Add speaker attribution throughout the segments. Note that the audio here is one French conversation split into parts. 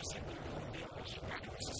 Speaker 1: possibility. miraculous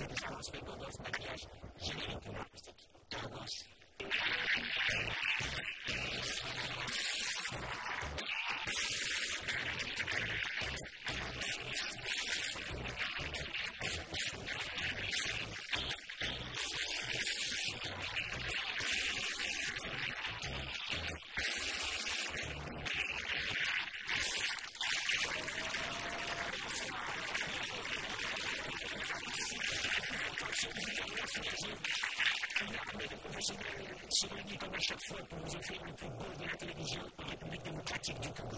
Speaker 1: Hazırlıklarımız ve Douglas Makyaj Jeneric Üniversitesi Douglas. Démocratique du Congo.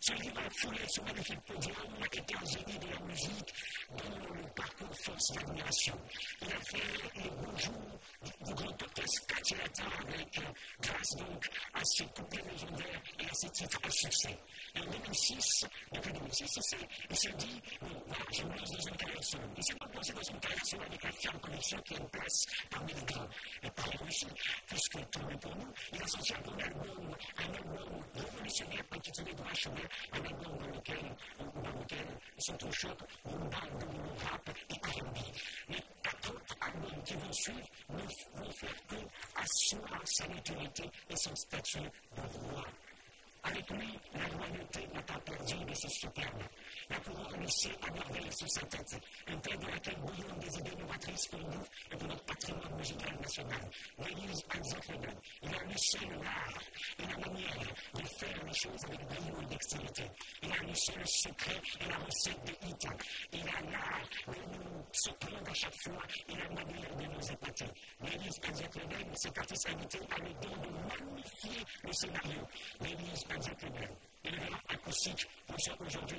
Speaker 1: Celui qui va fouler ce magnifique podium était un génie de la musique dont le parcours force l'admiration. Il a fait les beaux jours du grand orchestre Cacciolata avec, euh, grâce donc à ses couplets légendaires et à ses titres à succès. Et en 2006, depuis 2006, il s'est dit, voilà, me lance dans une carrière solo. Il s'est pas lancé dans une solo avec la ferme conviction qui a une place parmi les grands. Et par réussi, puisque tant pour nous, il a sorti un bon album, un album révolutionnaire intitulé chemin, un album dans lequel, dans lequel sont au choc rumba, boom, rap et R&B. Les quatre autres albums qui vont suivre ne vont faire que asseoir sa notoriété et son statut de roi. Avec lui, la royauté n'a pas perdu de ses superbes. La couronne sait à merveille sur sa tête, un terre de laquelle bouillonnent des idées novatrices pour nous et pour notre patrimoine musical national. L'Église Leblanc, il a seul l'art et la manière de faire les choses avec brio et dextérité. Il a seul le secret et la recette de hit. Il a l'art de nous surprendre à chaque fois et la manière de nous épater. L'Église cet artiste invité, a le don de magnifier le scénario. L'Église Leblanc. Il est acoustique pour ce qu'aujourd'hui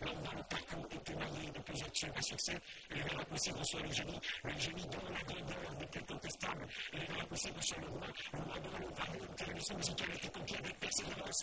Speaker 1: l'homme dans le parcours est émaillé de plusieurs tubes à succès. Il est acoustique reçoit le génie, le génie dont la grandeur n'est incontestable. Il est acoustique reçoit le roi, le roi dont le royaume de la musicale est accompli avec persévérance.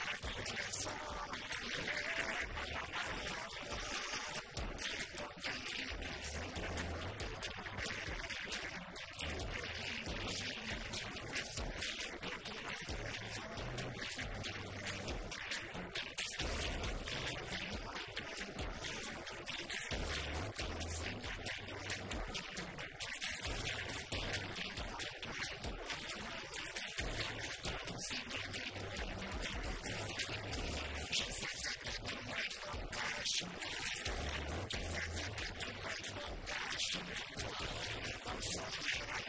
Speaker 1: I'm sorry.